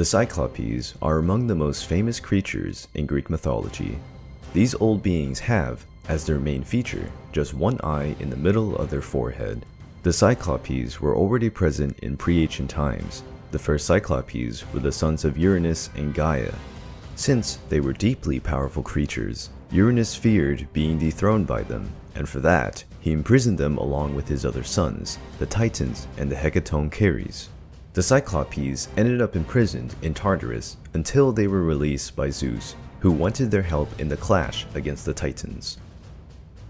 The Cyclopes are among the most famous creatures in Greek mythology. These old beings have, as their main feature, just one eye in the middle of their forehead. The Cyclopes were already present in pre-ancient times. The first Cyclopes were the sons of Uranus and Gaia. Since they were deeply powerful creatures, Uranus feared being dethroned by them, and for that, he imprisoned them along with his other sons, the Titans and the Hecatoncheires. The Cyclopes ended up imprisoned in Tartarus until they were released by Zeus, who wanted their help in the clash against the Titans.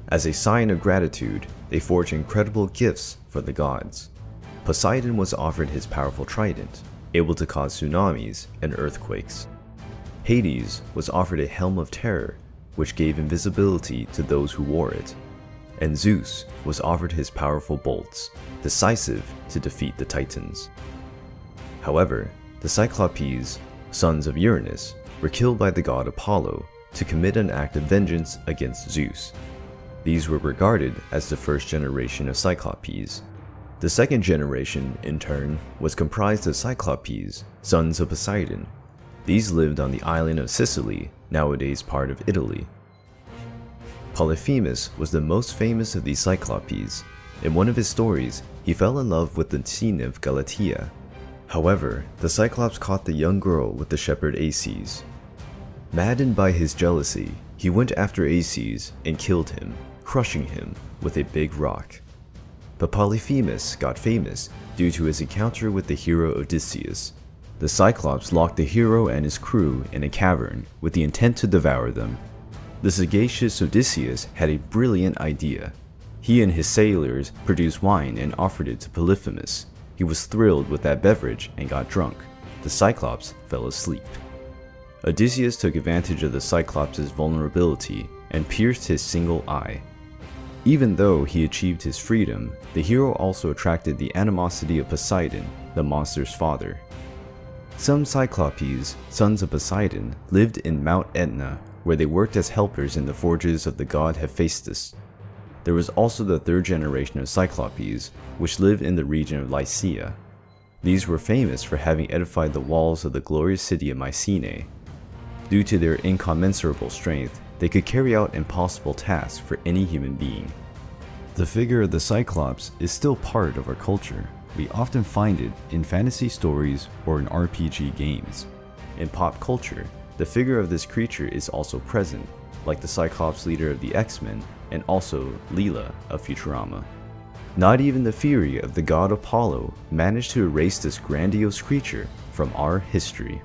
As a sign of gratitude, they forged incredible gifts for the gods. Poseidon was offered his powerful trident, able to cause tsunamis and earthquakes. Hades was offered a helm of terror, which gave invisibility to those who wore it. And Zeus was offered his powerful bolts, decisive to defeat the Titans. However, the Cyclopes, sons of Uranus, were killed by the god Apollo to commit an act of vengeance against Zeus. These were regarded as the first generation of Cyclopes. The second generation, in turn, was comprised of Cyclopes, sons of Poseidon. These lived on the island of Sicily, nowadays part of Italy. Polyphemus was the most famous of these Cyclopes. In one of his stories, he fell in love with the sea nymph Galatea, However, the Cyclops caught the young girl with the shepherd Acis. Maddened by his jealousy, he went after Acis and killed him, crushing him with a big rock. But Polyphemus got famous due to his encounter with the hero Odysseus. The Cyclops locked the hero and his crew in a cavern with the intent to devour them. The sagacious Odysseus had a brilliant idea. He and his sailors produced wine and offered it to Polyphemus, he was thrilled with that beverage and got drunk. The Cyclops fell asleep. Odysseus took advantage of the Cyclops' vulnerability and pierced his single eye. Even though he achieved his freedom, the hero also attracted the animosity of Poseidon, the monster's father. Some Cyclopes, sons of Poseidon, lived in Mount Etna, where they worked as helpers in the forges of the god Hephaestus. There was also the third generation of Cyclopes, which lived in the region of Lycia. These were famous for having edified the walls of the glorious city of Mycenae. Due to their incommensurable strength, they could carry out impossible tasks for any human being. The figure of the Cyclops is still part of our culture. We often find it in fantasy stories or in RPG games. In pop culture, the figure of this creature is also present, like the Cyclops leader of the X-Men and also Leela of Futurama. Not even the fury of the god Apollo managed to erase this grandiose creature from our history.